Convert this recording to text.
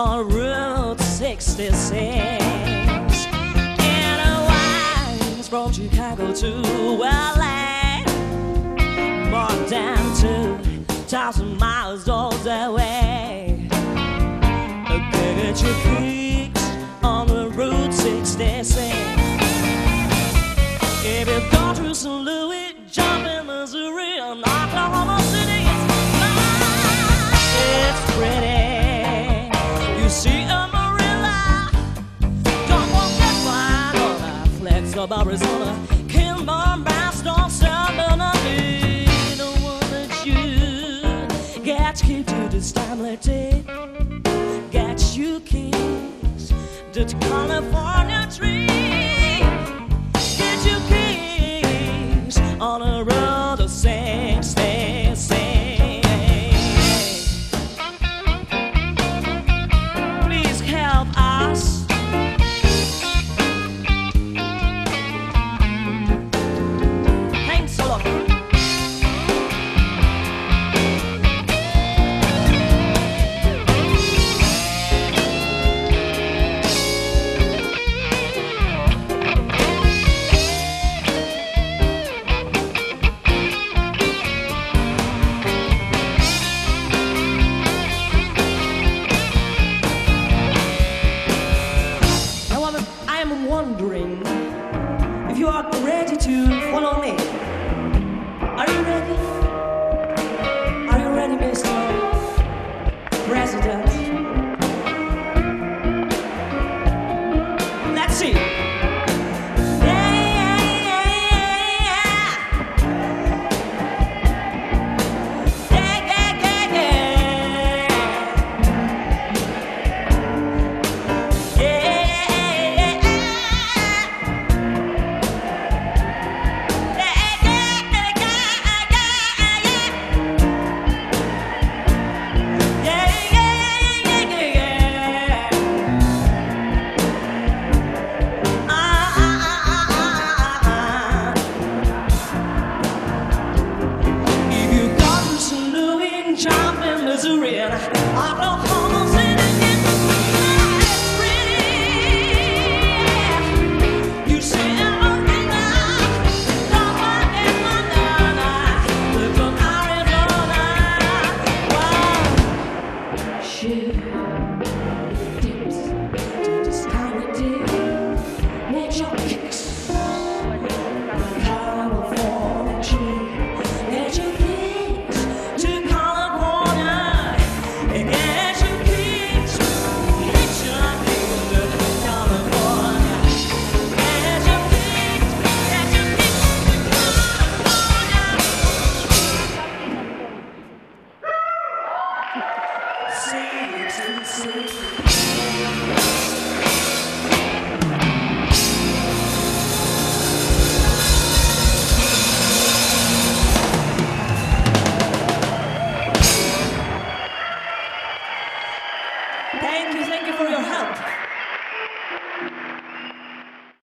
on Route 66. And a wife from Chicago to LA, more than 2,000 miles all the way. A at your on the Route 66. If you've gone through St. Louis, jump of Arizona, Kimber, Maston, San Bernardino. The one that you get keep to this timely day. Get you keys to the California tree. I'm, I'm wondering if you are ready to follow me. Are you ready? Are you ready, Mr. President? Let's see. Missouri and Thank you, thank you for your help.